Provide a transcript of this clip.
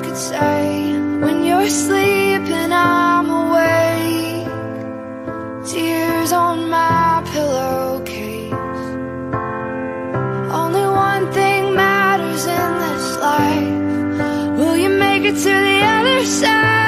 could say when you're sleeping, I'm awake. Tears on my pillowcase. Only one thing matters in this life. Will you make it to the other side?